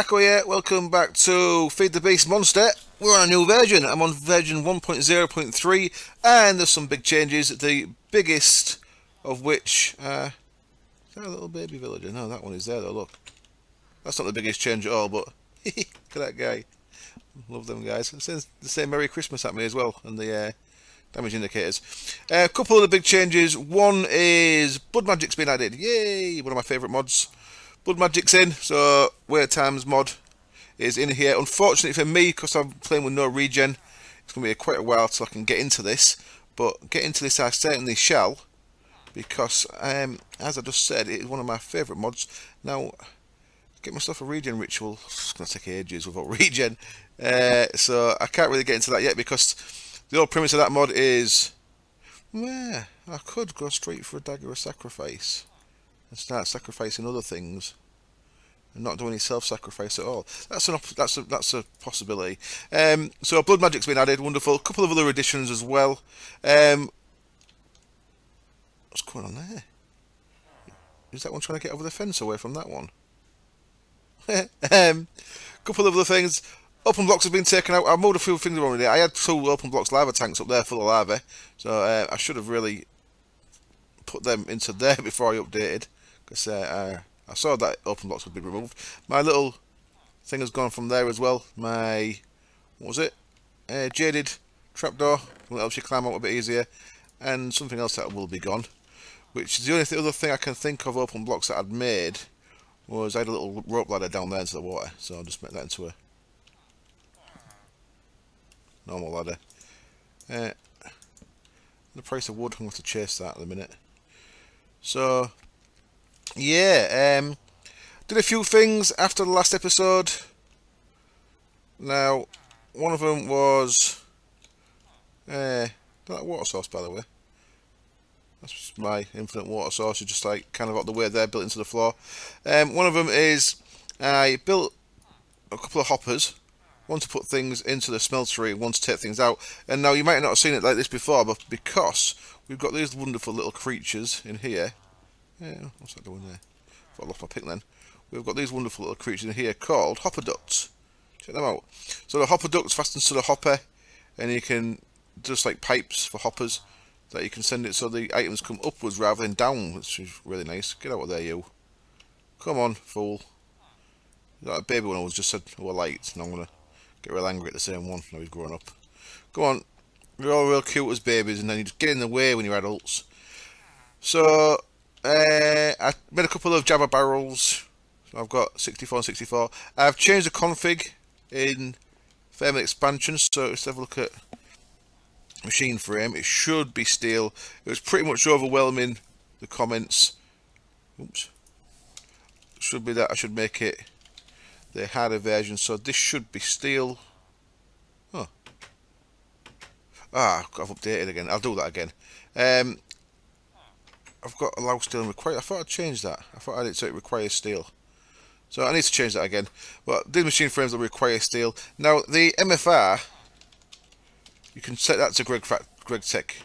Ako here, welcome back to Feed the Beast Monster. We're on a new version. I'm on version 1.0.3 and there's some big changes. The biggest of which, uh, is that a little baby villager? No, that one is there though, look. That's not the biggest change at all, but look at that guy. Love them guys. It says the same Merry Christmas at me as well, and the uh, damage indicators. Uh, a couple of the big changes. One is Blood Magic's been added. Yay! One of my favourite mods. Blood Magic's in, so WayofTime's mod is in here. Unfortunately for me, because I'm playing with no regen, it's going to be quite a while till I can get into this. But get into this I certainly shall, because um, as I just said, it is one of my favourite mods. Now, get myself a regen ritual. It's going to take ages without regen, uh, so I can't really get into that yet because the whole premise of that mod is, well, I could go straight for a dagger of sacrifice and start sacrificing other things and not do any self-sacrifice at all. That's an that's a that's a possibility. Um, so blood magic's been added, wonderful. A couple of other additions as well. Um, what's going on there? Is that one trying to get over the fence away from that one? um, couple of other things. Open blocks have been taken out. I've moved a few things around already. I had two open blocks lava tanks up there full of lava, so uh, I should have really put them into there before I updated because uh, I saw that open blocks would be removed. My little thing has gone from there as well. My, what was it? Uh, jaded trapdoor, will helps you climb out a bit easier. And something else that will be gone. Which is the only th other thing I can think of open blocks that I'd made was I had a little rope ladder down there into the water. So I'll just make that into a normal ladder. Uh, the price of wood, I'm going to chase that in a minute. So, yeah, um, did a few things after the last episode. Now, one of them was, uh, that water source, by the way. That's my infinite water source, just like kind of up the way there, built into the floor. Um, one of them is I built a couple of hoppers, one to put things into the smeltery, one to take things out. And now you might not have seen it like this before, but because we've got these wonderful little creatures in here, yeah, what's that doing there? I lost my pick then. We've got these wonderful little creatures in here called hopper ducts. Check them out. So the hopper ducts fasten to the hopper, and you can just like pipes for hoppers that you can send it so the items come upwards rather than down, which is really nice. Get out of there, you. Come on, fool. That baby one always just said, oh, light, and I'm gonna get real angry at the same one. Now he's growing up. Go on. You're all real cute as babies, and then you just get in the way when you're adults. So, uh, I made a couple of Jabba barrels. I've got 64 and 64. I've changed the config in Thermal Expansion, so let's have a look at machine frame. It should be steel. It was pretty much overwhelming, the comments. Oops. Should be that I should make it the harder version, so this should be steel. Oh. Ah, I've updated again. I'll do that again. Um, I've got allow steel and require. I thought I'd change that. I thought I did so it requires steel. So I need to change that again. But these machine frames will require steel. Now the MFR, you can set that to Greg Greg Tech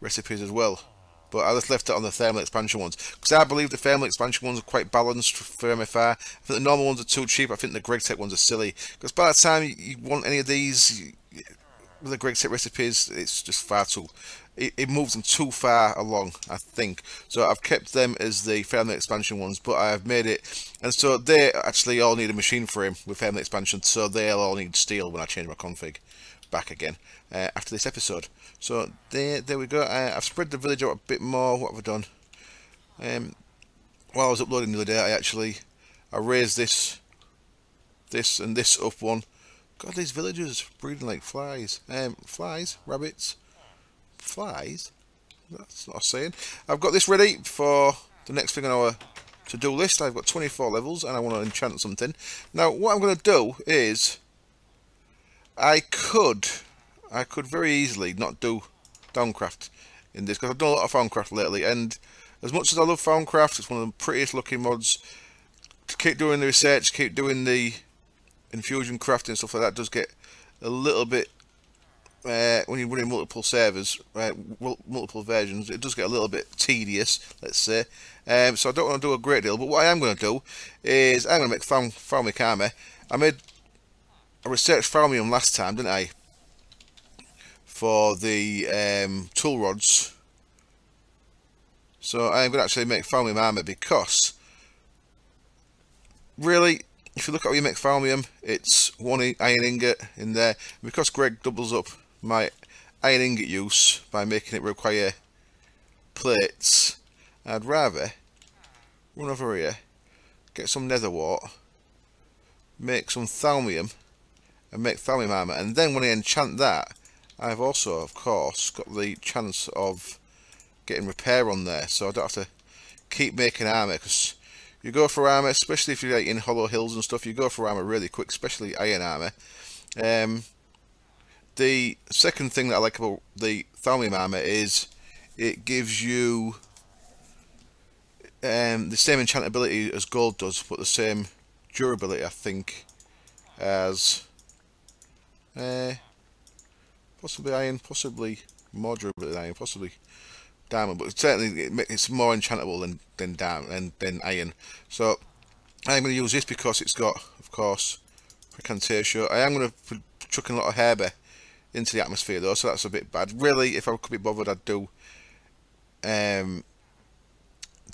recipes as well. But I just left it on the thermal expansion ones because I believe the thermal expansion ones are quite balanced for MFR. I think the normal ones are too cheap. I think the Greg Tech ones are silly because by the time you want any of these with the Greg Tech recipes, it's just far too it, it moves them too far along, I think. So I've kept them as the thermal expansion ones, but I've made it, and so they actually all need a machine frame with thermal expansion, so they'll all need steel when I change my config back again uh, after this episode. So there, there we go. I, have spread the village out a bit more. What have I done? Um, while I was uploading the other day, I actually I raised this, this and this up one. God, these villagers breeding like flies. Um, flies, rabbits flies. That's not saying. I've got this ready for the next thing on our to-do list. I've got 24 levels and I want to enchant something. Now, what I'm going to do is I could I could very easily not do Thaumcraft in this because I've done a lot of Thaumcraft lately and as much as I love Thaumcraft, it's one of the prettiest looking mods. To keep doing the research, keep doing the infusion crafting stuff like that does get a little bit uh, when you're running multiple servers, right, multiple versions, it does get a little bit tedious, let's say. Um, so I don't want to do a great deal, but what I am going to do is I'm going to make Thaum Thaumic armor. I made I researched Thaumium last time, didn't I? For the um, tool rods. So I'm going to actually make Thaumium armor because really if you look at how you make Thaumium, it's one iron ingot in there. Because Greg doubles up my iron ingot use by making it require plates, I'd rather run over here, get some nether wart, make some Thaumium, and make Thaumium armor. And then when I enchant that, I've also, of course, got the chance of getting repair on there. So I don't have to keep making armor because you go for armor, especially if you're like in hollow hills and stuff, you go for armor really quick, especially iron armor. Um, the second thing that I like about the Thaumium armor is it gives you um, the same enchantability as gold does, but the same durability, I think, as uh, possibly iron, possibly more durability than iron, possibly diamond, but certainly it's more enchantable than than diamond and than iron. So I'm going to use this because it's got, of course, Precantatio. I am going to chuck in a lot of Herba into the atmosphere though, so that's a bit bad. Really, if I could be bothered, I'd do um,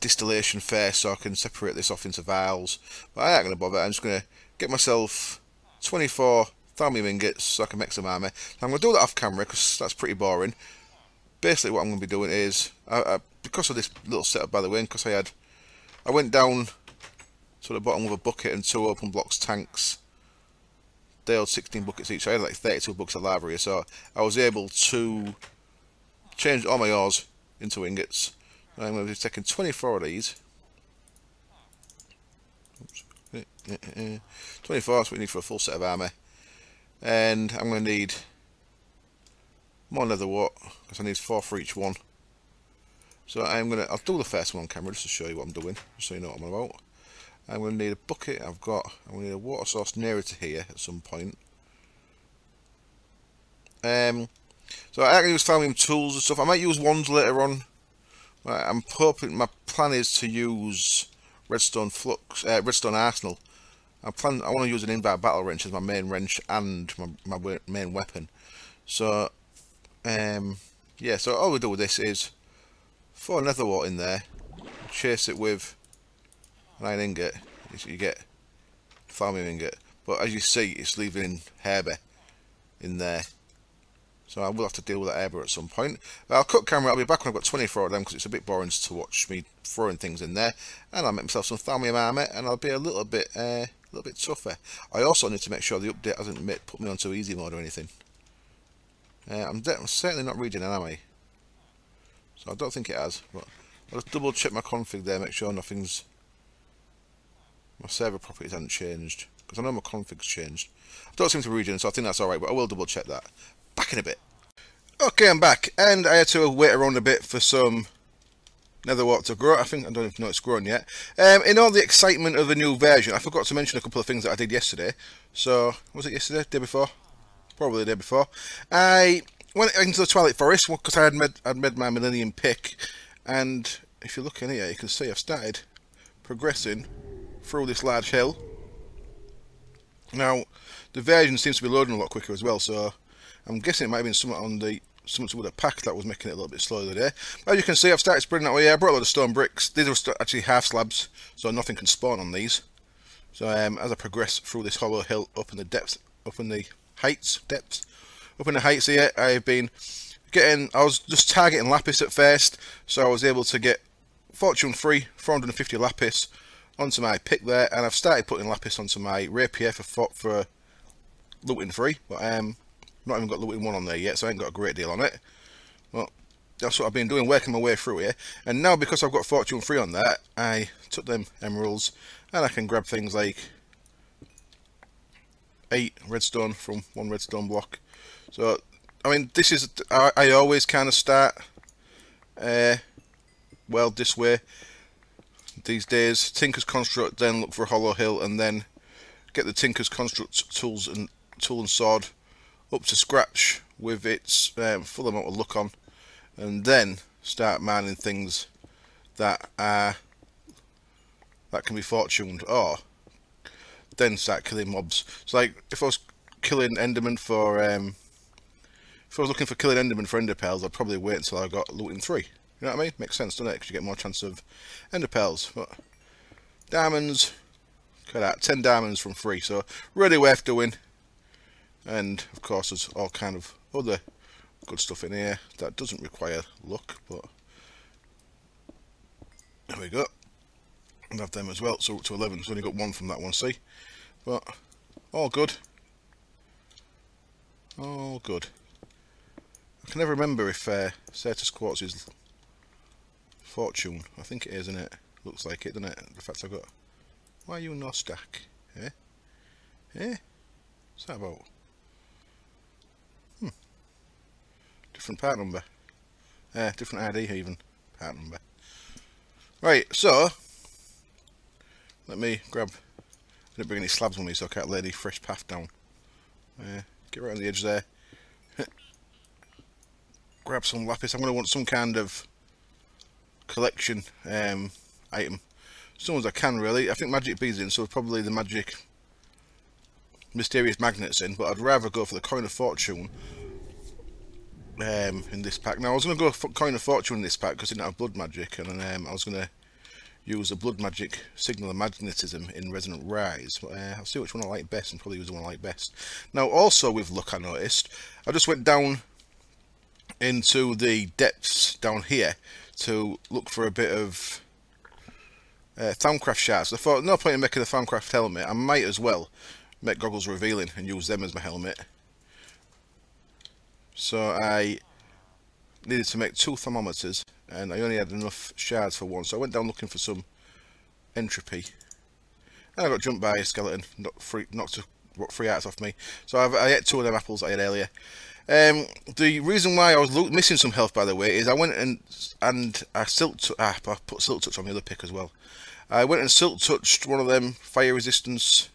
distillation first so I can separate this off into vials. But I ain't going to bother. I'm just going to get myself 24 Thaumium ingots so I can make some armor. I'm going to do that off camera because that's pretty boring basically what I'm going to be doing is, I, I, because of this little setup by the way, because I had, I went down to the bottom with a bucket and two open blocks tanks. They held 16 buckets each, so I had like 32 buckets of here, so I was able to change all my ores into ingots. I'm going to be taking 24 of these. Oops. Eh, eh, eh, 24 is what we need for a full set of armour. And I'm going to need more nether wart because I need four for each one so I'm gonna I'll do the first one on camera just to show you what I'm doing just so you know what I'm about I'm gonna need a bucket I've got I'm gonna need a water source nearer to here at some point. Um so I can use Thaumium tools and stuff. I might use wands later on. I'm hoping my plan is to use redstone flux uh, redstone arsenal. I plan I want to use an invert battle wrench as my main wrench and my, my main weapon. So um, yeah, so all we do with this is throw another wart in there, chase it with an iron ingot, you get Thaumium ingot. But as you see, it's leaving Herba in there. So I will have to deal with that Herba at some point. I'll cut camera, I'll be back when I've got 24 of them because it's a bit boring to watch me throwing things in there. And I'll make myself some Thaumium armor and I'll be a little bit uh, a little bit tougher. I also need to make sure the update hasn't put me onto easy mode or anything. Uh, I'm, I'm, certainly not reading am I? So I don't think it has. But I'll just double check my config there, make sure nothing's... My server properties haven't changed. Because I know my config's changed. I don't seem to be reading, so I think that's alright, but I will double check that. Back in a bit. Okay, I'm back. And I had to wait around a bit for some nether wart to grow. I think I don't know it's grown yet. Um, in all the excitement of the new version, I forgot to mention a couple of things that I did yesterday. So, was it yesterday? Day before? probably the day before. I went into the Twilight Forest because I had made, I'd made my Manyullyn pick, and if you look in here, you can see I've started progressing through this large hill. Now, the version seems to be loading a lot quicker as well, so I'm guessing it might have been something on the something with the pack that was making it a little bit slower today. But as you can see, I've started spreading that way. I brought a lot of stone bricks. These are actually half slabs, so nothing can spawn on these. So um, as I progress through this hollow hill up in the depths, up in the heights, depths. Up in the heights here, I've been getting, I was just targeting lapis at first, so I was able to get fortune free 450 lapis onto my pick there, and I've started putting lapis onto my rapier for for looting free, but um, not even got looting one on there yet, so I ain't got a great deal on it. Well, that's what I've been doing, working my way through here. And now because I've got fortune free on that, I took them emeralds, and I can grab things like eight redstone from one redstone block. So, I mean, this is, I, I always kind of start, uh, well, this way these days. Tinker's Construct, then look for Hollow Hill, and then get the Tinker's Construct tools and tool and sword up to scratch with its um, full amount of luck on and then start mining things that are that can be fortuned or then start killing mobs. So like if I was killing Enderman for um, if I was looking for killing Enderman for Ender I'd probably wait until I got looting three. You know what I mean? Makes sense, doesn't it? Because you get more chance of Ender Pearls. But diamonds, look at that, 10 diamonds from free. So really worth doing. And of course there's all kind of other good stuff in here that doesn't require luck, but there we go. And have them as well, so up to 11. So only got one from that one, see? But all good. All good. I can never remember if uh, Certus Quartz is fortune. I think it is, isn't it? Looks like it, doesn't it? The fact I've got. Why are you no stack? Eh? Eh? What's that about? Hmm. Different part number. Eh, different ID even. Part number. Right, so let me grab I didn't bring any slabs with me so I can't lay any fresh path down. Uh, get right on the edge there. grab some lapis. I'm going to want some kind of collection um, item. Some ones I can really. I think magic beads in, so probably the magic mysterious magnets in, but I'd rather go for the coin of fortune um, in this pack. Now I was going to go for coin of fortune in this pack because it didn't have blood magic, and um, I was going to use the blood magic sigil of magnetism in resonant rise. But, uh, I'll see which one I like best and probably use the one I like best. Now also with luck I noticed, I just went down into the depths down here to look for a bit of uh, shards. I thought no point in making a Thaumcraft helmet. I might as well make goggles revealing and use them as my helmet. So I needed to make two thaumometers and I only had enough shards for one so I went down looking for some entropy and I got jumped by a skeleton knocked three, knocked three hearts off me so I've, I ate two of them apples I had earlier um, the reason why I was missing some health by the way is I went and and I silt ah, I put silk touch on the other pick as well I went and silk touched one of them fire resistance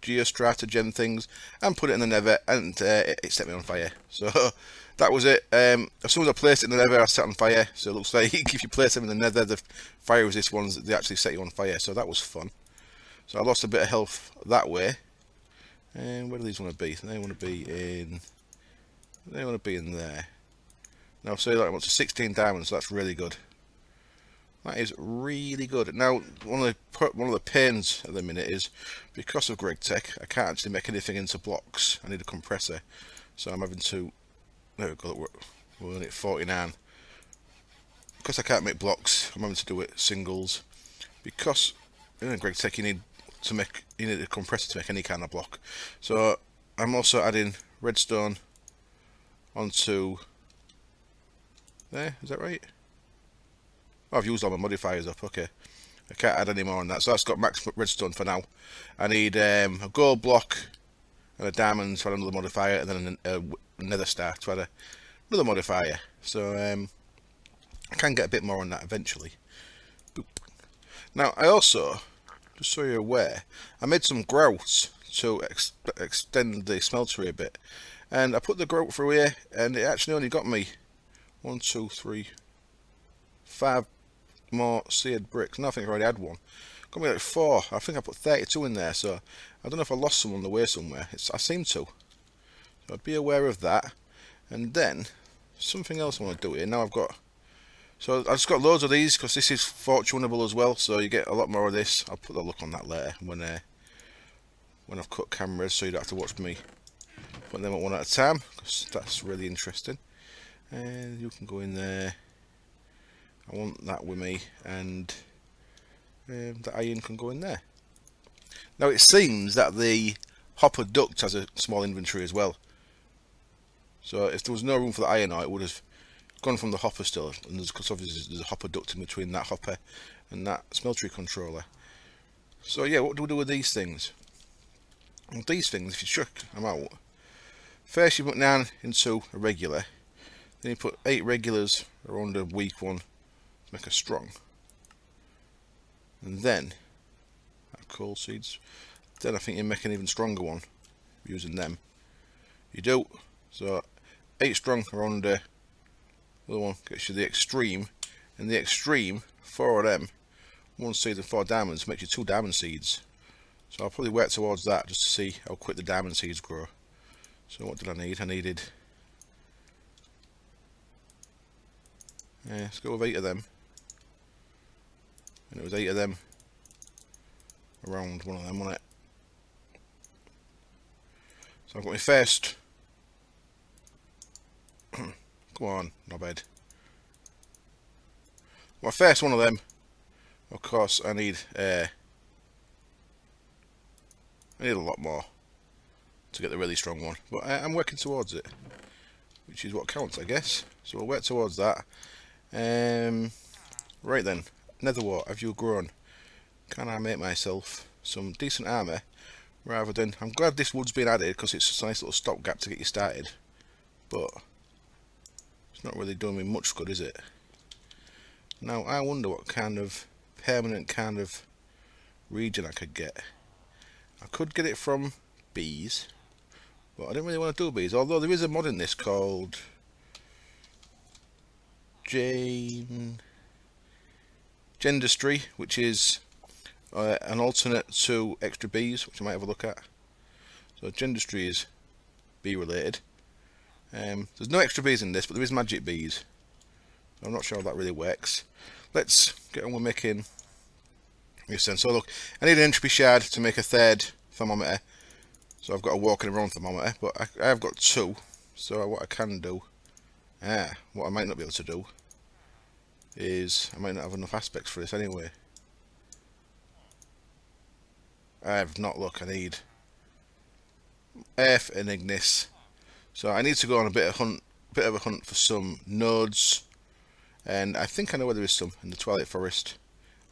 geostrata gem things and put it in the nether and uh, it, it set me on fire so that was it. Um, as soon as I placed it in the nether, I set on fire. So it looks like if you place them in the nether, the fire resist ones, they actually set you on fire. So that was fun. So I lost a bit of health that way. And where do these want to be? They want to be in. They want to be in there. Now, say that to 16 diamonds. So that's really good. That is really good. Now, one of the one of the pains at the minute is because of GregTech, I can't actually make anything into blocks. I need a compressor, so I'm having to there we go, we're, we're at 49. Because I can't make blocks, I'm having to do it singles. Because in a GregTech you need to make you need a compressor to make any kind of block. So I'm also adding redstone onto there, is that right? Oh, I've used all my modifiers up, okay. I can't add any more on that, so that's got max redstone for now. I need um, a gold block and a diamond for another modifier, and then a, nether star to add another modifier. So um, I can get a bit more on that eventually. Boop. Now I also, just so you're aware, I made some grouts to ex extend the smeltery a bit. And I put the grout through here and it actually only got me one, two, three, five more seared bricks. No, I think I already had one. Got me like four. I think I put 32 in there, so I don't know if I lost some on the way somewhere. It's, I seem to. So I'd be aware of that. And then, something else I want to do here. Now I've got... So I've just got loads of these, because this is fortunable as well, so you get a lot more of this. I'll put a look on that later, when uh, when I've cut cameras, so you don't have to watch me put them at one at a time, because that's really interesting. And you can go in there. I want that with me, and um, the iron can go in there. Now it seems that the hopper duct has a small inventory as well. So if there was no room for the iron it would have gone from the hopper still. And there's, cause obviously there's a hopper duct in between that hopper and that smeltery controller. So yeah, what do we do with these things? Well, these things, if you chuck them out, first you put down into a regular, then you put eight regulars around a weak one to make a strong. And then, coal seeds, then I think you make an even stronger one using them. You do, so 8 strong around uh, the other one gets you the extreme. And the extreme, 4 of them, 1 seed and 4 diamonds, makes you 2 diamond seeds. So I'll probably work towards that just to see how quick the diamond seeds grow. So what did I need? I needed... Yeah, let's go with 8 of them. And it was 8 of them around one of them, wasn't it? So I've got my first. Come on, not bad. My first one of them. Of course, I need. Uh, I need a lot more to get the really strong one, but I, am working towards it, which is what counts, I guess. So we'll work towards that. Um, right then, Netherwart, have you grown? Can I make myself some decent armour rather than I'm glad this wood's been added because it's a nice little stopgap to get you started but it's not really doing me much good is it now I wonder what kind of permanent kind of region I could get I could get it from bees but I don't really want to do bees although there is a mod in this called Jane Gendustry which is uh, an alternate to extra bees, which I might have a look at. So Gendustry is bee related. Um, there's no extra bees in this, but there is magic bees. I'm not sure how that really works. Let's get on with making this then. So look, I need an entropy shard to make a third thaumometer. So I've got a walking around thaumometer, but I, I have got two. So what I can do, ah, what I might not be able to do, is I might not have enough aspects for this anyway. I have not look. I need F and Ignis. So I need to go on a bit of hunt, bit of a hunt for some nodes, and I think I know where there is some in the Twilight Forest.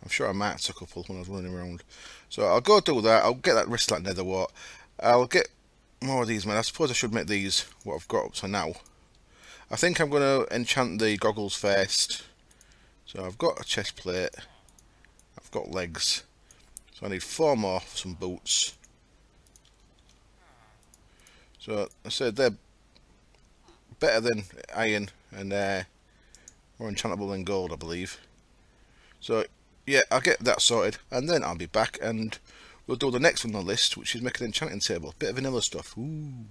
I'm sure I marked a couple when I was running around. So I'll go do that. I'll get that Rislat Netherwart. I'll get more of these, man. I suppose I should make these what I've got up to now. I think I'm going to enchant the goggles first. So I've got a chest plate. I've got legs. So I need four more for some boots. So I said they're better than iron and uh, more enchantable than gold, I believe. So yeah, I'll get that sorted and then I'll be back and we'll do the next one on the list, which is make an enchanting table. Bit of vanilla stuff. Ooh.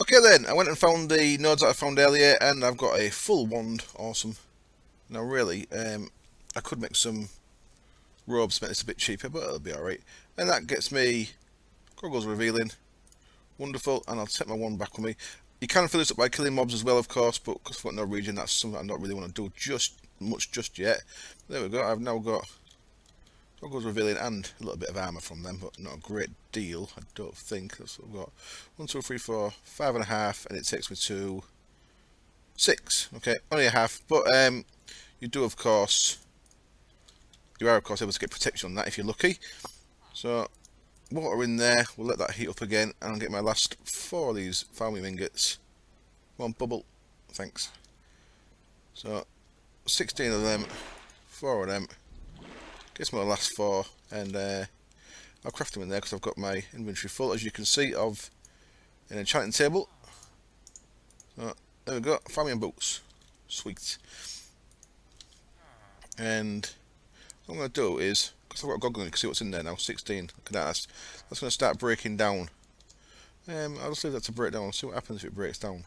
Okay then, I went and found the nodes that I found earlier and I've got a full wand. Awesome. Now really, um, I could make some robes make this a bit cheaper, but it'll be alright. And that gets me goggles revealing. Wonderful, and I'll take my wand back with me. You can fill this up by killing mobs as well, of course, but because I've got no region, that's something I don't really want to do just much just yet. There we go, I've now got goggles revealing and a little bit of armour from them, but not a great deal, I don't think. That's what I've got. One, two, three, four, five and a half, and it takes me to six. Okay, only a half, but um, you do, of course, you are of course able to get protection on that if you're lucky. So water in there, we'll let that heat up again and I'll get my last four of these Thaumium ingots. One bubble, thanks. So 16 of them, four of them, gets my last four and uh, I'll craft them in there because I've got my inventory full as you can see of an enchanting table. So there we go, Thaumium boots, sweet. And what I'm going to do is, because I've got a goggle, you can see what's in there now, 16. Look at that, that's, that's going to start breaking down. Um, I'll just leave that to break down, and see what happens if it breaks down.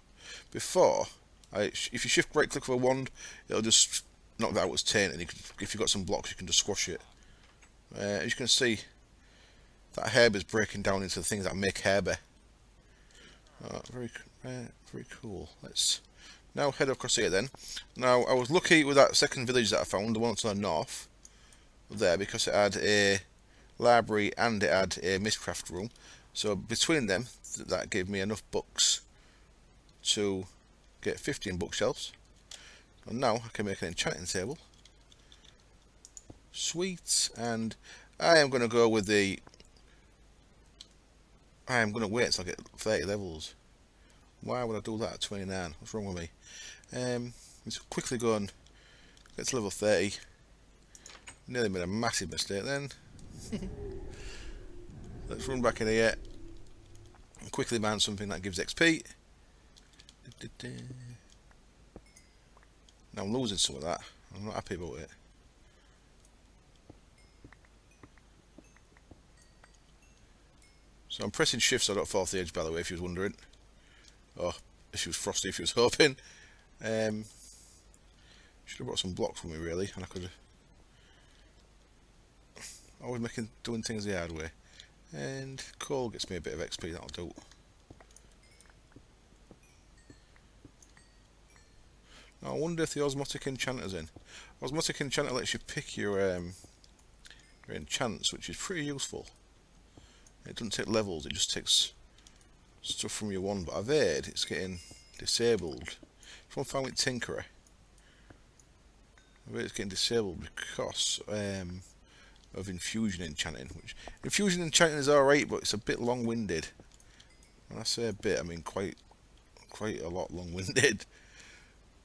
Before, I, if you shift right click with a wand, it'll just knock that out as taint, and you can, if you've got some blocks, you can just squash it. Uh, as you can see, that herb is breaking down into the things that make herb. Oh, very, uh, very cool. Let's now head across here then. Now, I was lucky with that second village that I found, the one to the north there because it had a library and it had a miscraft room so between them that gave me enough books to get 15 bookshelves and now I can make an enchanting table. Sweet and I am going to go with the I am going to wait until I get 30 levels. Why would I do that at 29 what's wrong with me? Um, let's quickly go and get to level 30 Nearly made a massive mistake then. Let's run back in here and quickly mount something that gives XP. Now I'm losing some of that. I'm not happy about it. So I'm pressing shift so I don't fall off the edge by the way if you was wondering. Or if she was frosty if you was hoping. Um, should have brought some blocks for me really and I could have always making doing things the hard way. And coal gets me a bit of XP, that'll do. I wonder if the Osmotic Enchanter's in. Osmotic Enchanter lets you pick your um, your enchants, which is pretty useful. It doesn't take levels, it just takes stuff from your one, but I've heard it's getting disabled. From found with Tinkerer. I've heard it's getting disabled because um, of infusion enchanting. Which infusion enchanting is alright, but it's a bit long-winded. When I say a bit, I mean quite, quite a lot long-winded.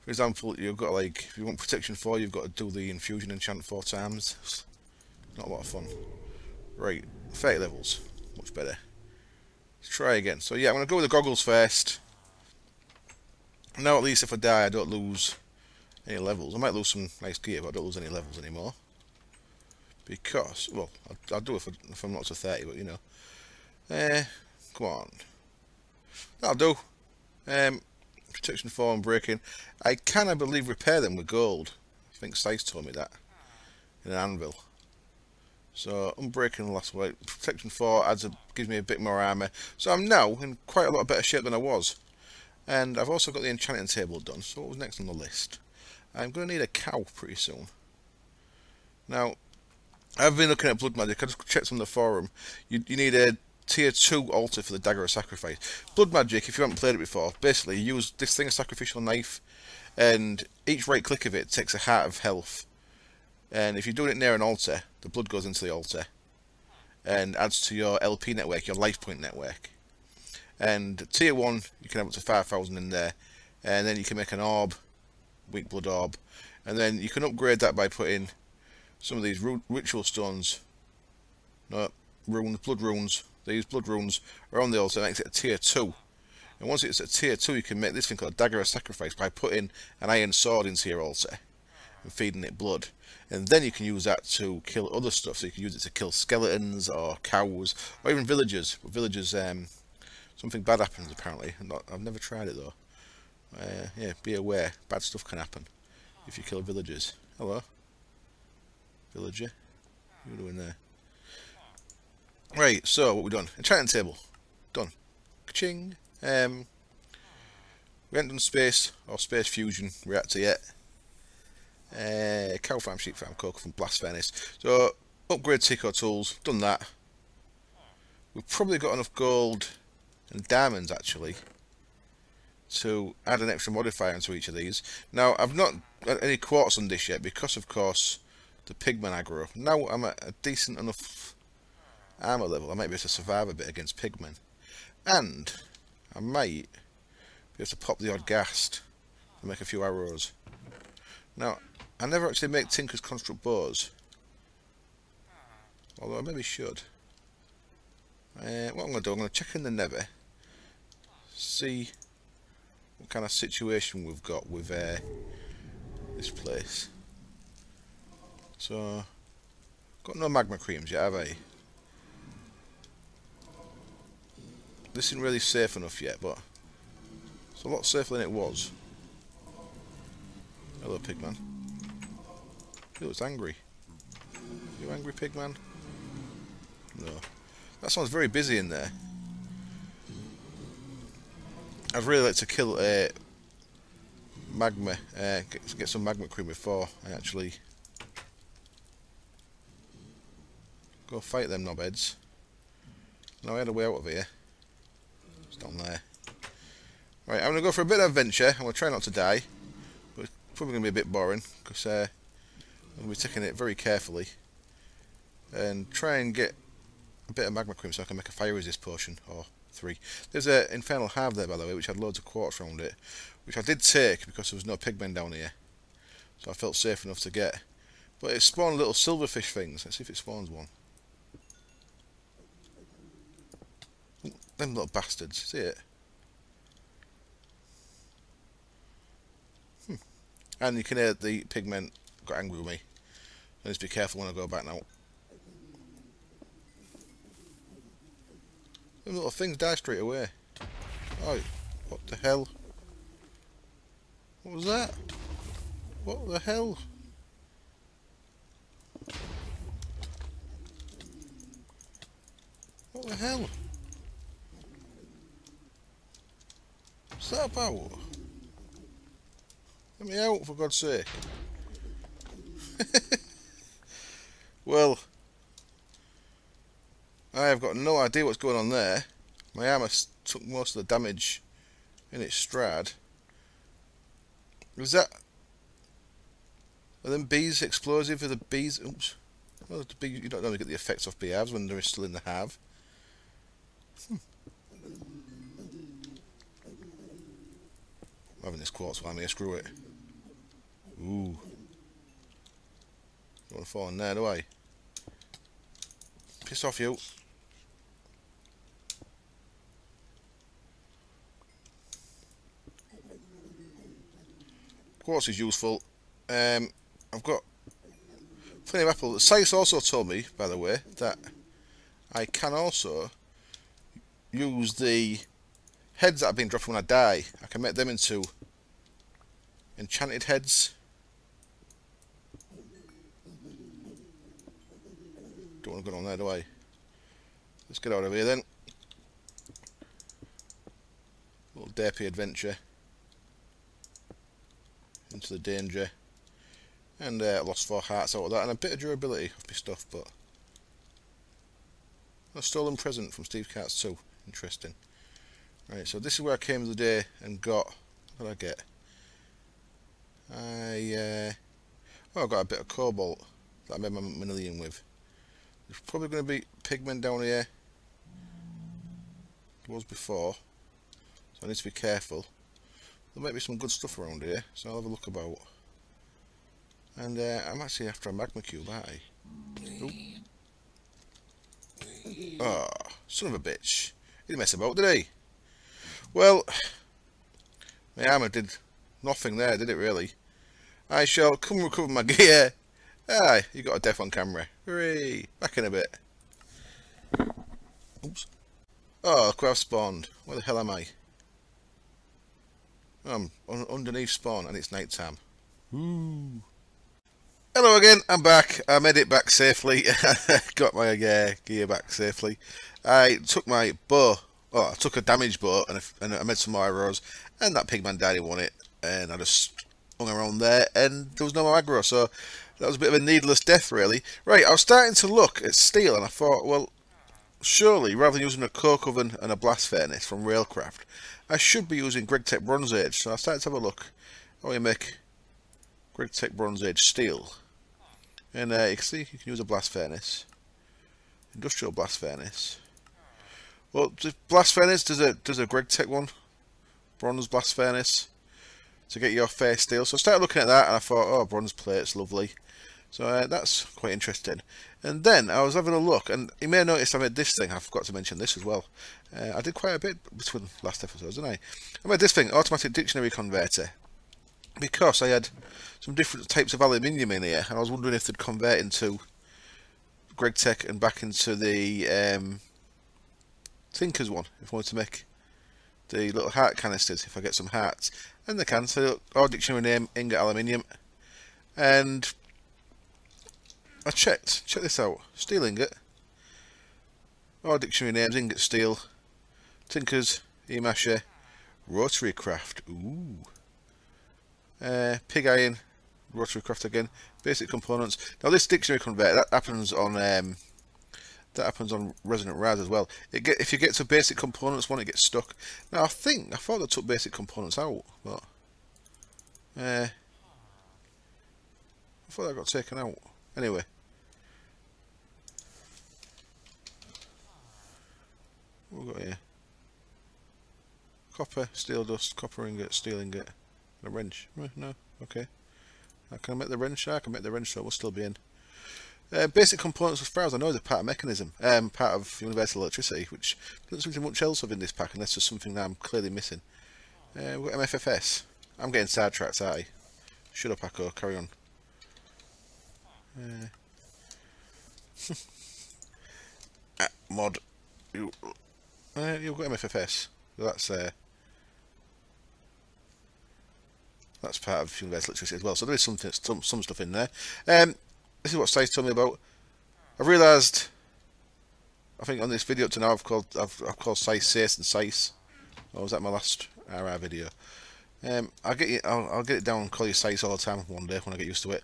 For example, you've got like, if you want protection 4, you've got to do the infusion enchant four times. Not a lot of fun. Right, 30 levels. Much better. Let's try again. So yeah, I'm going to go with the goggles first. Now at least if I die, I don't lose any levels. I might lose some nice gear, but I don't lose any levels anymore. Because, well, I'll, I'll do it if, I, I'm not to 30, but you know. Eh, come on. That'll do. Um, protection 4 and breaking. I can, I believe, repair them with gold. I think Sice told me that. In an anvil. So, unbreaking last weight. Protection 4 adds a, gives me a bit more armour. So I'm now in quite a lot better shape than I was. And I've also got the enchanting table done. So what was next on the list? I'm going to need a cow pretty soon. Now, I've been looking at blood magic. I just checked on the forum. You, you need a tier 2 altar for the Dagger of Sacrifice. Blood Magic, if you haven't played it before, basically you use this thing, a sacrificial knife, and each right click of it takes a heart of health. And if you're doing it near an altar, the blood goes into the altar and adds to your LP network, your life point network. And tier 1, you can have up to 5,000 in there, and then you can make an orb, weak blood orb, and then you can upgrade that by putting some of these ritual stones, no, runes, blood runes, these blood runes are on the altar, makes it a tier 2. And once it's a tier 2, you can make this thing called Dagger of Sacrifice by putting an iron sword into your altar and feeding it blood. And then you can use that to kill other stuff. So you can use it to kill skeletons or cows or even villagers. But villagers, um, something bad happens apparently. Not, I've never tried it though. Uh, yeah, be aware. Bad stuff can happen if you kill villagers. Hello, villager. What are you doing there? Right, so what we done? Enchanting table. Done. Ka-ching. Um, we haven't done space or space fusion reactor yet. Uh, cow farm, sheep farm, cocoa from blast furnace. So upgrade Tico tools. Done that. We've probably got enough gold and diamonds actually to add an extra modifier into each of these. Now I've not got any quartz on this yet because of course the pigman aggro. Now I'm at a decent enough armor level, I might be able to survive a bit against pigmen. And I might be able to pop the odd ghast and make a few arrows. Now, I never actually make Tinker's Construct bows. Although I maybe should. Uh, what I'm going to do, I'm going to check in the Nether. See what kind of situation we've got with uh, this place. So, got no magma creams yet, have I? This isn't really safe enough yet, but it's a lot safer than it was. Hello, pigman. He looks angry. You angry, pigman? No. That sounds very busy in there. I'd really like to kill a magma, uh, get, get some magma cream before I actually go fight them knobheads. Now I had a way out of here down there. Right, I'm going to go for a bit of adventure. I'm going to try not to die. But it's probably going to be a bit boring. Because uh, I'm going to be taking it very carefully. And try and get a bit of magma cream so I can make a fire resist potion. Or three. There's an infernal hive there, by the way, which had loads of quartz around it. Which I did take because there was no pigmen down here. So I felt safe enough to get. But it spawned little silverfish things. Let's see if it spawns one. Them little bastards, see it? Hmm. And you can hear the pigmen got angry with me. I need to be careful when I go back now. Them little things die straight away. Oh, what the hell? What was that? What the hell? What the hell? What's that about? Let me out, for God's sake. well, I have got no idea what's going on there. My armour took most of the damage in its strad. Was that... Are them bees explosive? Are the bees... Oops. Well, the bee, you don't normally get the effects of beehives when they're still in the hive. Hmm. I'm having this quartz here, screw it. Ooh. Don't want to fall in there, do I? Piss off, you. Quartz is useful. Um, I've got plenty of apple. Science also told me, by the way, that I can also use the heads that I've been dropping when I die. I can make them into enchanted heads. Don't want to go on there, do I? Let's get out of here then. Little derpy adventure into the danger. And uh, lost four hearts out of that, and a bit of durability of my stuff, but... A stolen present from Steve Katz too. Interesting. Right, so this is where I came the day and got... What did I get? I... Uh, oh, I got a bit of cobalt that I made my Manyullyn with. There's probably going to be pigmen down here. It was before. So I need to be careful. There might be some good stuff around here, so I'll have a look about. And uh, I'm actually after a magma cube, aren't I? Oh, son of a bitch. He didn't mess about, did he? Well, my armour did nothing there, did it really? I shall come recover my gear. Ah, you got a death on camera. Hooray! Back in a bit. Oops. Oh, look where I've spawned. Where the hell am I? I'm um, underneath spawn and it's night time. Ooh. Hello again, I'm back. I made it back safely. Got my uh, gear back safely. I took my bow. Oh, I took a damage bow and, and I made some more arrows. And that pigman daddy won it. And I just hung around there and there was no more aggro. So that was a bit of a needless death, really. Right, I was starting to look at steel and I thought, well, surely rather than using a coke oven and a blast furnace from Railcraft, I should be using GregTech Bronze Age. So I started to have a look how you make GregTech Bronze Age steel. And uh, you can see you can use a blast furnace. Industrial blast furnace. Well, blast furnace, does a, does a GregTech one. Bronze blast furnace. To get your fair steel. So I started looking at that and I thought, oh, bronze plate's lovely. So uh, that's quite interesting. And then I was having a look, and you may have noticed I made this thing. I forgot to mention this as well. Uh, I did quite a bit between last episodes, didn't I? I made this thing, automatic dictionary converter, because I had some different types of aluminium in here, and I was wondering if they'd convert into GregTech and back into the um, Tinkers one, if I wanted to make the little heart canisters, if I get some hearts. And they can, so ore dictionary name, ingot aluminium, and I checked. Check this out. Steel ingot. Ore dictionary names ingot steel. Tinkers. Emasher. Rotary craft. Ooh. Uh, pig iron. Rotary craft again. Basic components. Now this dictionary converter that happens on um, that happens on resonant rise as well. It get if you get to basic components one it gets stuck. Now I think I thought they took basic components out, but uh, I thought that got taken out. Anyway. What we got here? Copper, steel dust, copper ingot, steel ingot, and a wrench. No, okay. I can make the wrench, I can make the wrench so it will still be in. Uh, basic components, as far as I know, is a part of Mekanism, um, part of universal electricity, which doesn't seem to much else of in this pack, unless there's something that I'm clearly missing. Uh, we've got MFFS. I'm getting sidetracked, aren't I? Shut up, Ako. Carry on. Uh, ah, mod. You, uh, you've got MFFS. That's uh, that's part of universal electricity as well. So there is something, some, some stuff in there. Um, this is what Sice told me about. I've realised. I think on this video up to now I've called I've, I've called Sice Sace and Sice. Or was that my last RR video? Um, I'll get you. I'll, I'll, get it down and call you Sice all the time one day when I get used to it.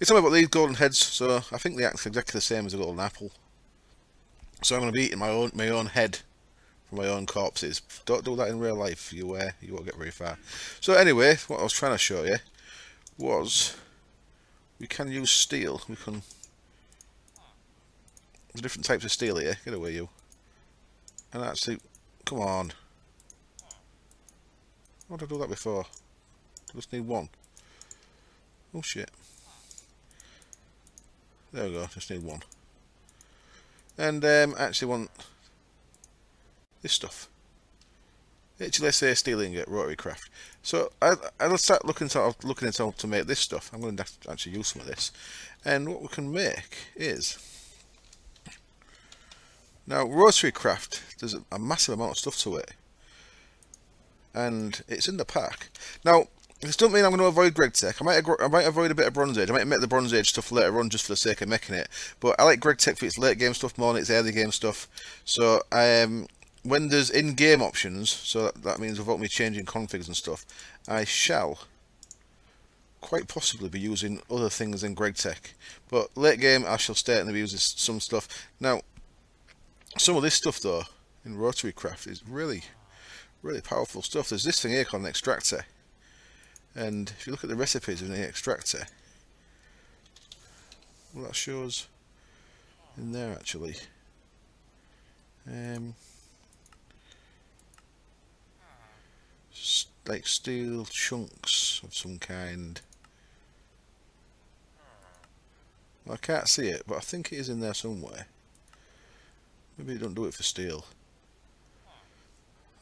It's all about these golden heads. So I think they act exactly the same as a golden apple. So I'm going to be eating my own my own head from my own corpses. Don't do that in real life. You uh, you won't get very far. So anyway, what I was trying to show you was we can use steel. We can. There's different types of steel here. Get away, you. And actually, come on. Why did I do that before? I just need one. Oh shit. There we go, just need one. And um, actually want this stuff. HLSA stealing ingot, rotary craft. So I, I'll start looking to looking into how to make this stuff. I'm going to actually use some of this. And what we can make is now rotary craft. There's a, massive amount of stuff to it and it's in the pack. Now, this doesn't mean I'm going to avoid GregTech. I might I might avoid a bit of Bronze Age. I might make the Bronze Age stuff later on just for the sake of making it. But I like Greg Tech for its late game stuff more than its early game stuff. So I um, when there's in-game options, so that, that means without me changing configs and stuff, I shall quite possibly be using other things than GregTech. But late game, I shall certainly be using some stuff. Now, some of this stuff though, in Rotary Craft, is really really powerful stuff. There's this thing here called an extractor. And if you look at the recipes of the extractor, well that shows in there actually. Um, like steel chunks of some kind. Well, I can't see it, but I think it is in there somewhere. Maybe it don't do it for steel.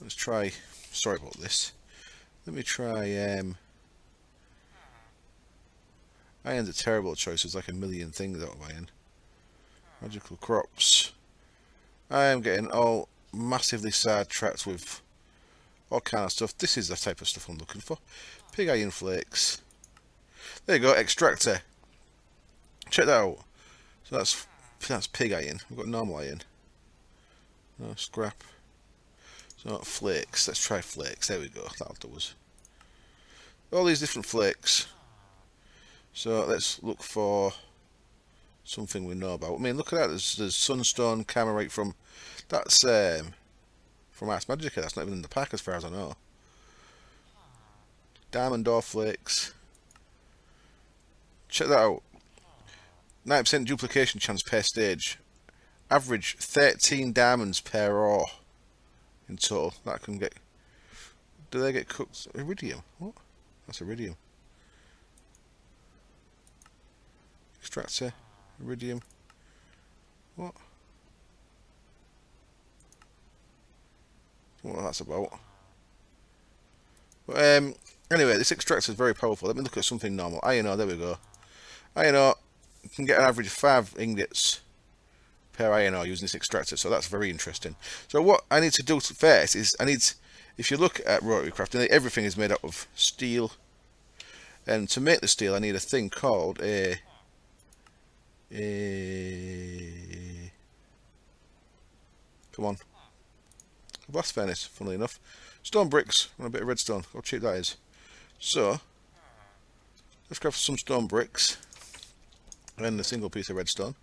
Let's try, sorry about this. Let me try, um, I iron's a terrible choice. There's like a million things out of iron. Magical crops. I am getting all massively sidetracked with all kind of stuff. This is the type of stuff I'm looking for. Pig iron flakes. There you go, extractor. Check that out. So that's that's pig iron. We've got normal iron. No scrap. So flakes. Let's try flakes. There we go. That'll do us. All these different flakes. So let's look for something we know about. I mean, look at that. There's, there's Sunstone Camerite from... That's um, from Ars Magica. That's not even in the pack as far as I know. Diamond Ore Flakes. Check that out. 90% duplication chance per stage. Average 13 diamonds per ore in total. That can get... Do they get cooked? Iridium? What? That's iridium. Extractor. Iridium. What? What that's about. But, um, anyway, this extractor is very powerful. Let me look at something normal. Iron ore, there we go. Iron ore, you can get an average of 5 ingots per iron ore using this extractor. So that's very interesting. So what I need to do first is I need, if you look at rotary crafting, everything is made out of steel. And to make the steel, I need a thing called a, a come on, blast furnace. Funnily enough, stone bricks and a bit of redstone. How cheap that is. So let's grab some stone bricks and a single piece of redstone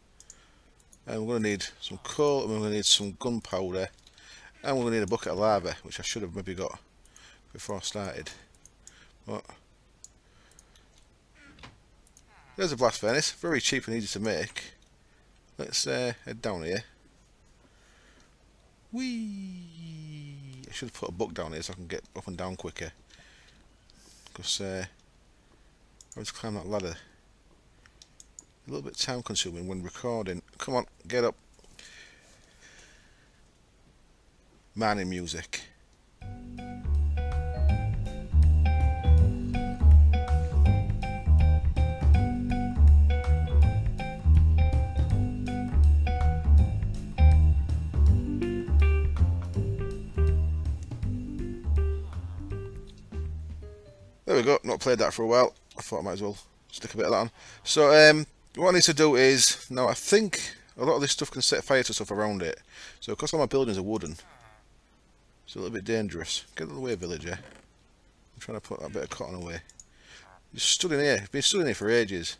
and we're going to need some coal and we're going to need some gunpowder and we're going to need a bucket of lava which I should have maybe got before I started but there's a blast furnace very cheap and easy to make let's uh, head down here Whee! I should have put a book down here so I can get up and down quicker because uh, I was climb that ladder a little bit time consuming when recording. Come on, get up. Mining music. We go. Not played that for a while. I thought I might as well stick a bit of that on. So um, what I need to do is now I think a lot of this stuff can set fire to stuff around it. So because all my buildings are wooden, it's a little bit dangerous. Get out of the way, villager. I'm trying to put that bit of cotton away. You stood in here. Been stood in here for ages.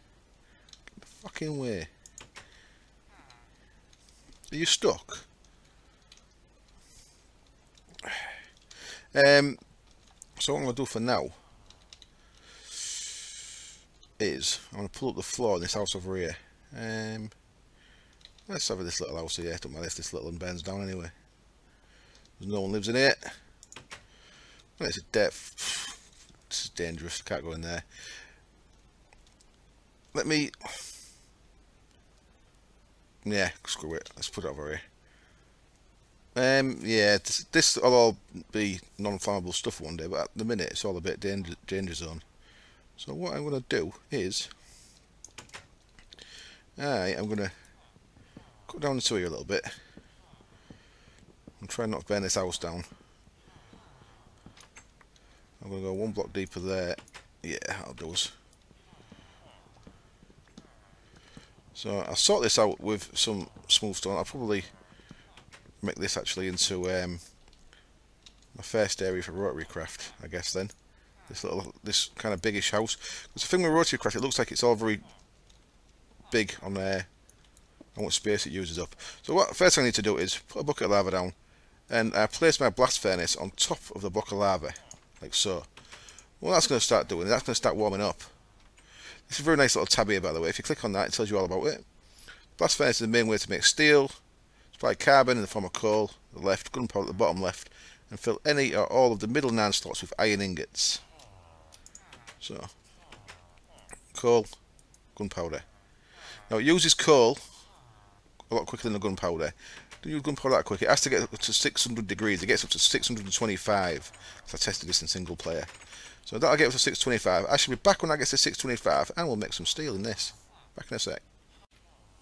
Fucking way. Are you stuck? Um, so what I'm going to do for now is I'm going to pull up the floor in this house over here. Um, let's have this little house here. Don't matter if this little one bends down anyway. There's no one lives in it. It's a depth. This is dangerous. Can't go in there. Let me. Yeah, screw it. Let's put it over here. Um, yeah, this, this will all be non-flammable stuff one day, but at the minute it's all a bit danger, danger zone. So what I'm going to do is, I am going to cut down the sewer a little bit. I'm trying not to burn this house down. I'm going to go one block deeper there. Yeah, that'll do us. So I'll sort this out with some smooth stone. I'll probably make this actually into um, my first area for rotary craft, I guess then. This little, this kind of biggish house. Because the thing with rotary craft, it looks like it's all very big on there. How much space it uses up. So what first thing I need to do is put a bucket of lava down and I place my blast furnace on top of the bucket of lava, like so. Well, that's going to start doing, that's going to start warming up. This is a very nice little tab here, by the way. If you click on that, it tells you all about it. Blast furnace is the main way to make steel. Supply carbon in the form of coal, the left, gunpowder at the bottom left, and fill any or all of the middle nine slots with iron ingots. So, coal, gunpowder. Now it uses coal a lot quicker than the gunpowder. Don't use gunpowder that quick. It has to get up to 600 degrees. It gets up to 625. So I tested this in single player. So that'll get up to 625. I should be back when I get to 625 and we'll make some steel in this. Back in a sec.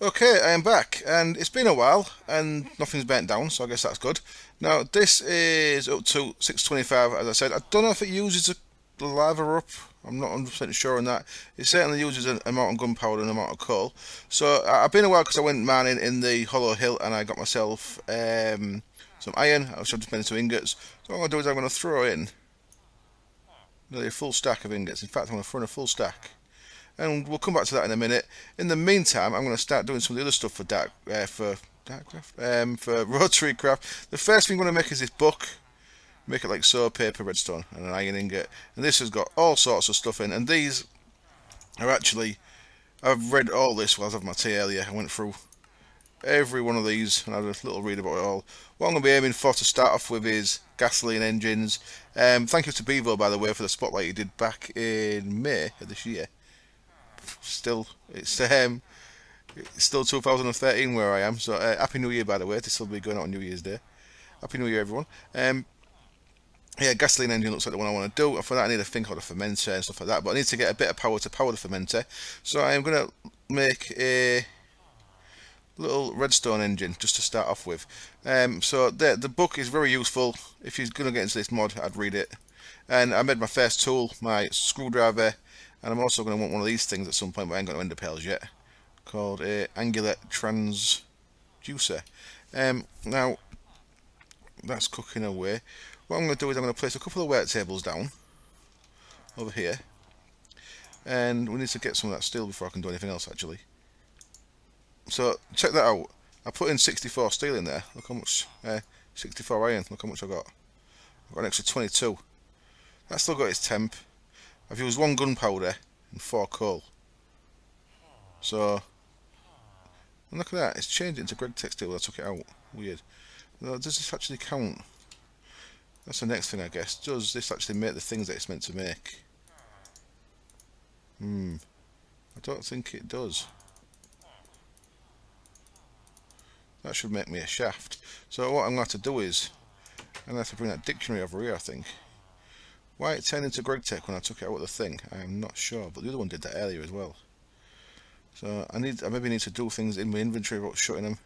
Okay, I am back, and it's been a while, and nothing's bent down, so I guess that's good. Now, this is up to 625, as I said. I don't know if it uses the lava up. I'm not 100% sure on that. It certainly uses an amount of gunpowder and an amount of coal. So, I've been a while because I went mining in the Hollow Hill, and I got myself um, some iron. I was trying to spend some ingots. So what I'm going to do is I'm going to throw in nearly a full stack of ingots. In fact, I'm going to throw in a full stack and we'll come back to that in a minute. In the meantime, I'm going to start doing some of the other stuff for dark uh, for Darkcraft, um, for rotary craft. The first thing I'm going to make is this book. Make it like so, paper, redstone, and an iron ingot. And this has got all sorts of stuff in. And these are actually, I've read all this while I was having my tea earlier. I went through every one of these and had a little read about it all. What I'm going to be aiming for to start off with is gasoline engines. Um, thank you to Bevo, by the way, for the spotlight he did back in May of this year still it's um it's still 2013 where I am. So uh, happy New Year by the way. This will be going out on New Year's Day. Happy New Year everyone. Um yeah, gasoline engine looks like the one I want to do. For that, I need a thing called a fermenter and stuff like that. But I need to get a bit of power to power the fermenter. So I am going to make a little redstone engine just to start off with. Um, so the the book is very useful. If you're going to get into this mod, I'd read it. And I made my first tool, my screwdriver, and I'm also going to want one of these things at some point, but I ain't got no ender pearls yet, called a angular transducer. Um, now, that's cooking away. What I'm going to do is I'm going to place a couple of work tables down over here. And we need to get some of that steel before I can do anything else, actually. So, check that out. I put in 64 steel in there. Look how much, uh, 64 iron. Look how much I got. I've got an extra 22. That's still got its temp. I've used one gunpowder and four coal. So, look at that, it's changed into GregTech steel when I took it out. Weird. does this actually count? That's the next thing I guess. Does this actually make the things that it's meant to make? Hmm. I don't think it does. That should make me a shaft. So what I'm going to have to do is, I'm going to have to bring that dictionary over here I think. Why it turned into GregTech when I took it out of the thing, I am not sure, but the other one did that earlier as well. So I need, I maybe need to do things in my inventory without shutting them.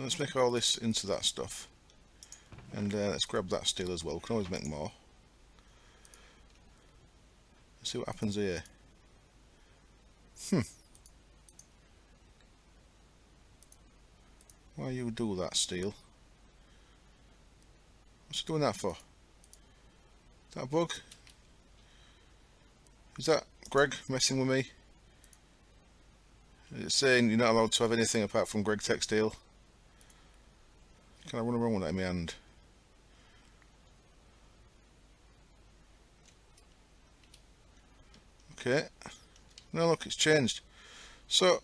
Let's make all this into that stuff. And uh, let's grab that steel as well. We can always make more. Let's see what happens here. Hmm. Why you do that, steel? What's he doing that for? Is that a bug? Is that Greg messing with me? It's saying you're not allowed to have anything apart from GregTech steel. Can I run around with that in my hand? Okay. No, look, it's changed. So,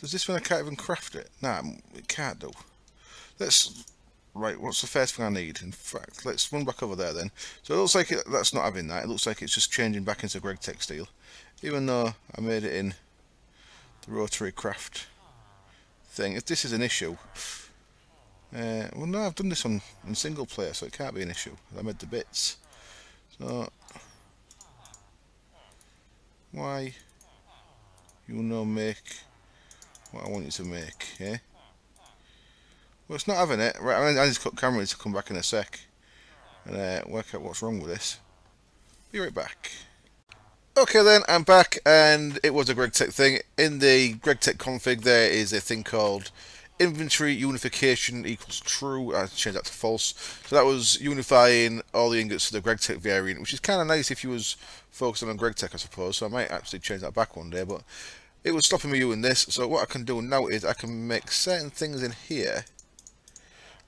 does this mean I can't even craft it? Nah, it can't do. Let's, right, what's the first thing I need? In fact, let's run back over there then. So it looks like it, that's not having that. It looks like it's just changing back into GregTech steel. Even though I made it in the rotary craft thing. If this is an issue, uh, well no, I've done this on in single player, so it can't be an issue. I made the bits. So why you no make what I want you to make, eh? Well, it's not having it. Right, I need to cut camera to come back in a sec and uh, work out what's wrong with this. Be right back. Okay then, I'm back and it was a GregTech thing. In the GregTech config there is a thing called inventory unification equals true. I changed that to false. So that was unifying all the ingots to the GregTech variant, which is kind of nice if you was focusing on GregTech, I suppose. So I might actually change that back one day, but it was stopping me doing this. So what I can do now is I can make certain things in here,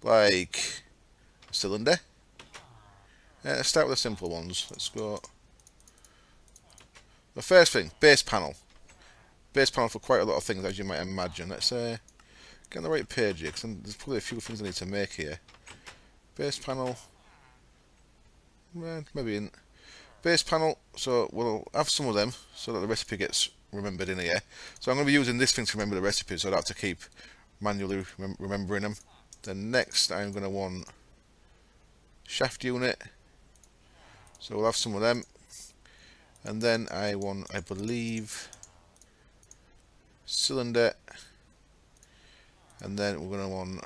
like cylinder. Uh, let's start with the simple ones. Let's go the first thing, base panel. Base panel for quite a lot of things, as you might imagine. Let's uh, get on the right page here, because there's probably a few things I need to make here. Base panel. Maybe in base panel. So we'll have some of them, so that the recipe gets remembered in here. So I'm going to be using this thing to remember the recipe, so I don't have to keep manually rem remembering them. Then next, I'm going to want shaft unit. So we'll have some of them and then I want I believe cylinder. And then we're going to want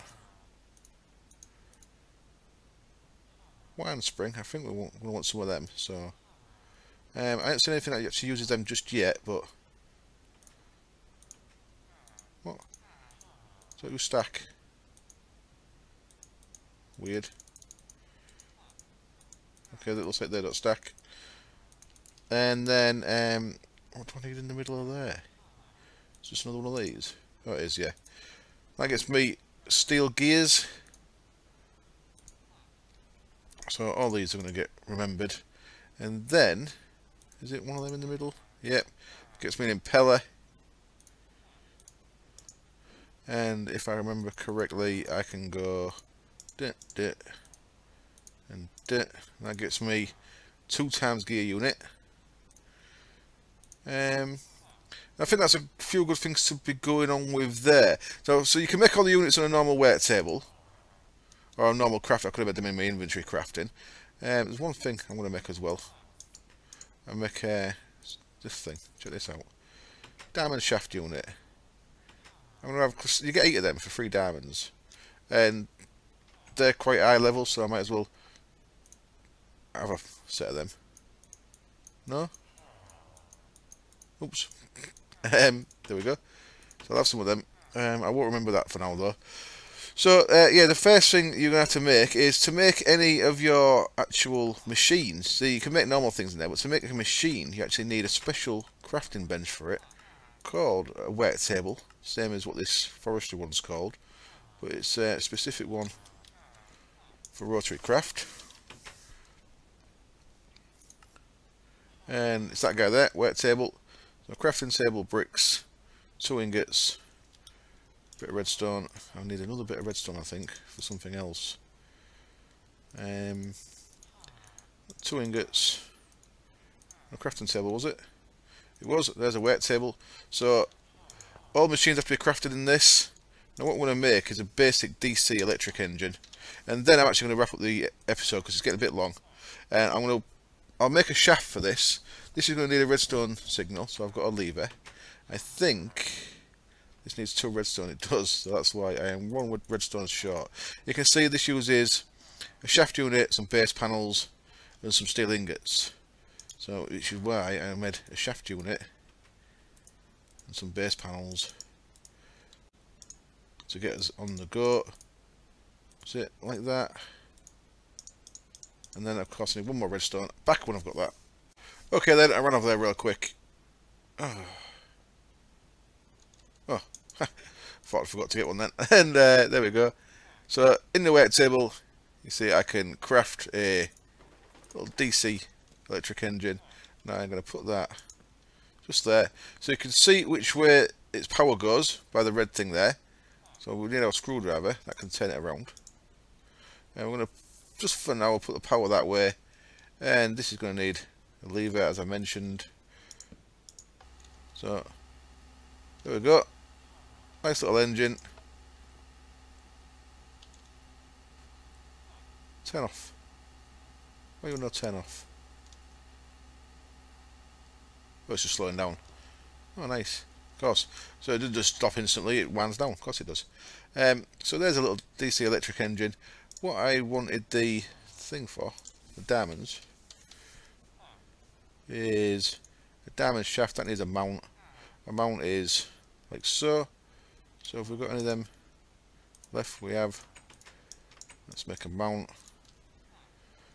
wind spring. I think we want, we want some of them so. Um, I haven't seen anything that actually uses them just yet but what? So stack. Weird. Okay that looks like they don't stack and then, um, what do I need in the middle of there? Is just another one of these? Oh, it is, yeah. That gets me steel gears. So all these are going to get remembered. And then, is it one of them in the middle? Yep. Gets me an impeller. And if I remember correctly, I can go dit, dit, and dit. That gets me two times gear unit. Um, I think that's a few good things to be going on with there. So, so you can make all the units on a normal weight table, or a normal craft. I could have made them in my inventory crafting. Um, there's one thing I'm going to make as well. I make uh, this thing. Check this out. Diamond shaft unit. I'm going to have you get eight of them for three diamonds, and they're quite high level, so I might as well have a set of them. No. Oops. Um, there we go. So I'll have some of them. Um, I won't remember that for now though. So uh, yeah, the first thing you're gonna have to make is to make any of your actual machines. So you can make normal things in there, but to make a machine, you actually need a special crafting bench for it, called a work table, same as what this forestry one's called, but it's a specific one for rotary craft. And it's that guy there, work table. So crafting table bricks, two ingots, bit of redstone. I'll need another bit of redstone, I think, for something else. Um, two ingots. A crafting table, was it? It was. There's a work table. So all machines have to be crafted in this. Now what I'm going to make is a basic DC electric engine. And then I'm actually going to wrap up the episode because it's getting a bit long. And I'm going to I'll make a shaft for this. This is going to need a redstone signal, so I've got a lever. I think This needs two redstone, it does, so that's why I am one with redstone short. You can see this uses a shaft unit, some base panels, and some steel ingots. So which is why I made a shaft unit and some base panels to get us on the go. That's it, like that. And then of course I need one more redstone. Back when I've got that. Okay then, I run over there real quick. Oh, oh. thought I forgot to get one then. And uh, there we go. So in the work table, you see I can craft a little DC electric engine. Now I'm going to put that just there. So you can see which way its power goes by the red thing there. So we need our screwdriver that can turn it around. And we're going to, just for now, we'll put the power that way. And this is going to need a it as I mentioned. So, there we go. Nice little engine. Turn off. Why you not turn off? Oh, it's just slowing down. Oh, nice. Of course. So it didn't just stop instantly, it winds down. Of course it does. Um, so there's a little DC electric engine. What I wanted the thing for, the diamonds, is a diamond shaft that needs a mount. A mount is like so. So if we've got any of them left, we have. Let's make a mount.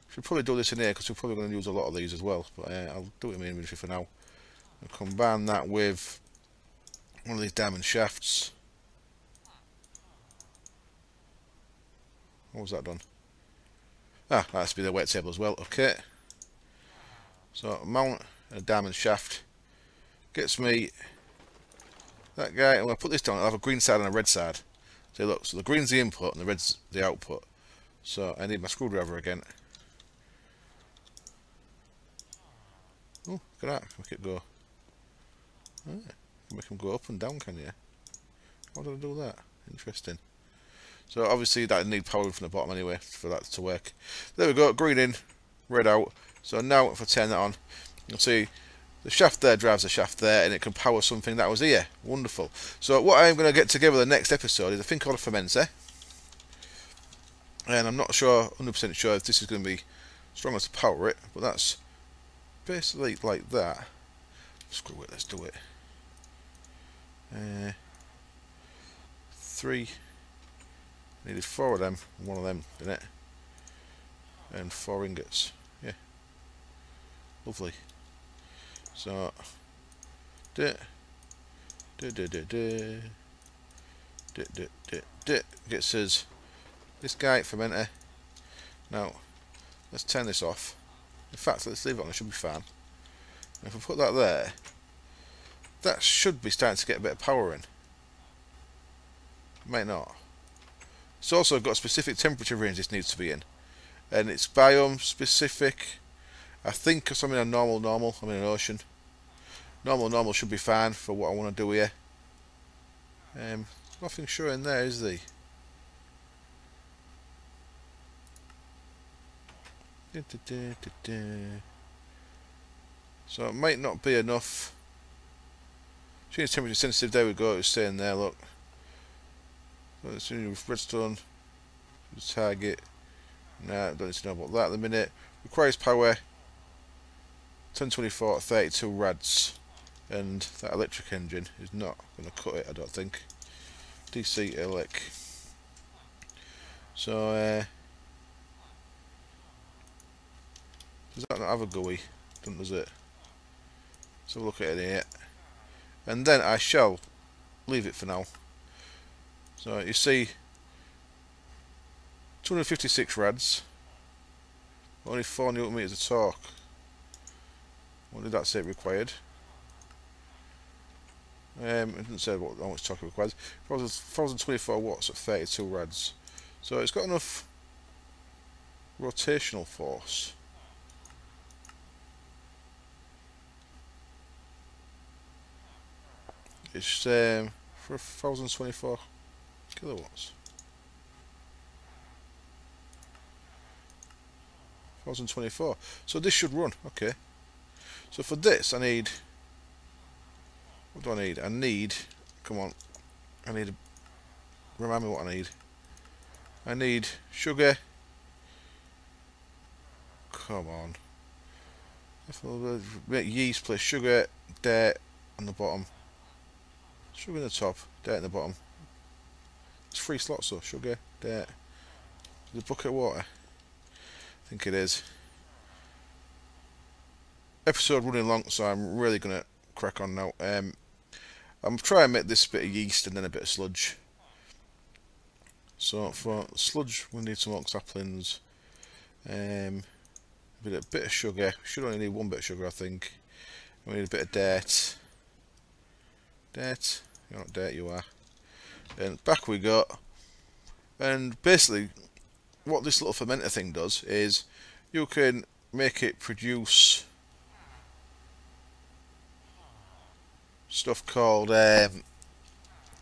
Should probably do this in here because we're probably going to use a lot of these as well. But uh, I'll do it in my inventory for now. Combine that with one of these diamond shafts. What was that done? Ah, that has to be the work table as well. Okay. So mount and a diamond shaft gets me that guy. I'm going to put this down. I'll have a green side and a red side. So look. So the green's the input and the red's the output. So I need my screwdriver again. Oh, look at that. Make it go. Ah, make them go up and down, can you? How did I do that? Interesting. So obviously that need power from the bottom anyway for that to work. There we go, green in, red out. So now if I turn that on, you'll see the shaft there drives the shaft there and it can power something that was here. Wonderful. So what I'm going to get together the next episode is a thing called a fermenter. And I'm not sure, 100% sure if this is going to be strong enough to power it, but that's basically like that. Screw it, let's do it. Uh, three Needed four of them, one of them, didn't it? And four ingots. Lovely. So, duh, duh, duh, duh, duh, duh, duh, duh, duh. gets this guy fermenter. Now, let's turn this off. In fact, let's leave it on, it should be fine. if I put that there, that should be starting to get a bit of power in. Might not. It's also got a specific temperature range this needs to be in. And it's biome specific. I think I'm in a normal normal, I'm in an ocean. Normal normal should be fine for what I want to do here. Um, nothing showing there, is there? So it might not be enough. Change temperature sensitive, there we go, it's saying there, look. So as soon as redstone, target. Nah, don't need to know about that at the minute. Requires power. 1024 32 rads. And that electric engine is not going to cut it, I don't think. DC elec. So, uh, does that not have a GUI? Doesn't does it? Let's have a look at it here. And then I shall leave it for now. So you see 256 rads, only 4 newton meters of torque. What did that say required? Um, it didn't say what how much torque it requires. 1024 watts at 32 rads. So it's got enough rotational force. It's um, for 1024 kilowatts. 1024. So this should run. Okay. So for this, I need. What do I need? I need. Come on. I need... Remind me what I need. I need sugar. Come on. Make yeast plus sugar, dirt on the bottom. Sugar in the top, dirt in the bottom. It's three slots though, sugar, dirt. The bucket of water. I think it is. Episode running long, so I'm really gonna crack on now. Um, I'm trying to make this bit of yeast and then a bit of sludge. So for sludge, we need some oak saplings. Um, a bit, bit of sugar. Should only need one bit of sugar, I think. we need a bit of dirt. Dirt. You're not dirt, you are. And back we go. And basically, what this little fermenter thing does is you can make it produce stuff called um,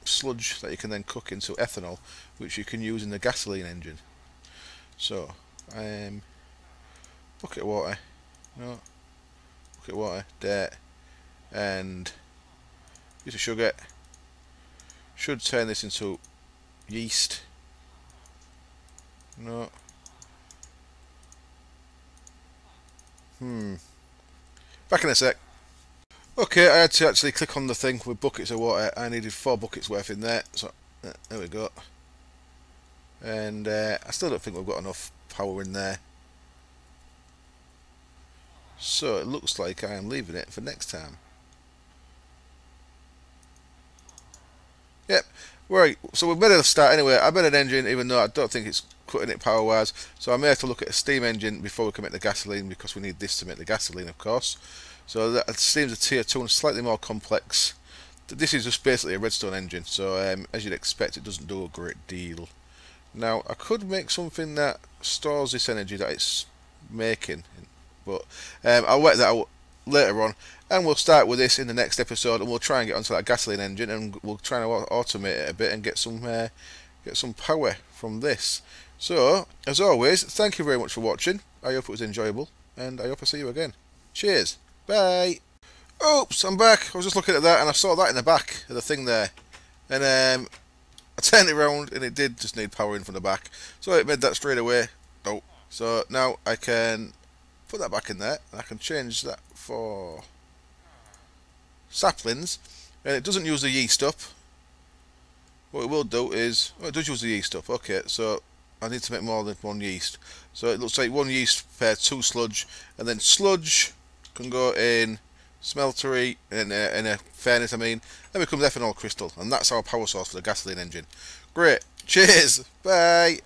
sludge that you can then cook into ethanol, which you can use in the gasoline engine. So, um, bucket of water, no, bucket of water, dirt, and use of sugar. Should turn this into yeast. No. Hmm. Back in a sec. Okay, I had to actually click on the thing with buckets of water. I needed four buckets worth in there. So, there we go. And uh, I still don't think we've got enough power in there. So it looks like I am leaving it for next time. Yep. Right, so we've made a start anyway. I've made an engine even though I don't think it's cutting it power wise. So I may have to look at a steam engine before we commit the gasoline because we need this to make the gasoline of course. So that seems a tier 2 and slightly more complex. This is just basically a redstone engine, so um, as you'd expect it doesn't do a great deal. Now I could make something that stores this energy that it's making but um, I'll work that out later on. And we'll start with this in the next episode, and we'll try and get onto that gasoline engine, and we'll try and automate it a bit and get some uh, get some power from this. So, as always, thank you very much for watching. I hope it was enjoyable, and I hope I see you again. Cheers. Bye. Oops, I'm back. I was just looking at that, and I saw that in the back of the thing there. And um, I turned it around, and it did just need power in from the back. So it made that straight away. Oh. So now I can put that back in there and I can change that for saplings and it doesn't use the yeast up what it will do is oh, it does use the yeast up okay so I need to make more than one yeast so it looks like one yeast per two sludge and then sludge can go in smeltery in a, in a furnace I mean then becomes ethanol crystal and that's our power source for the gasoline engine. Great. Cheers. Bye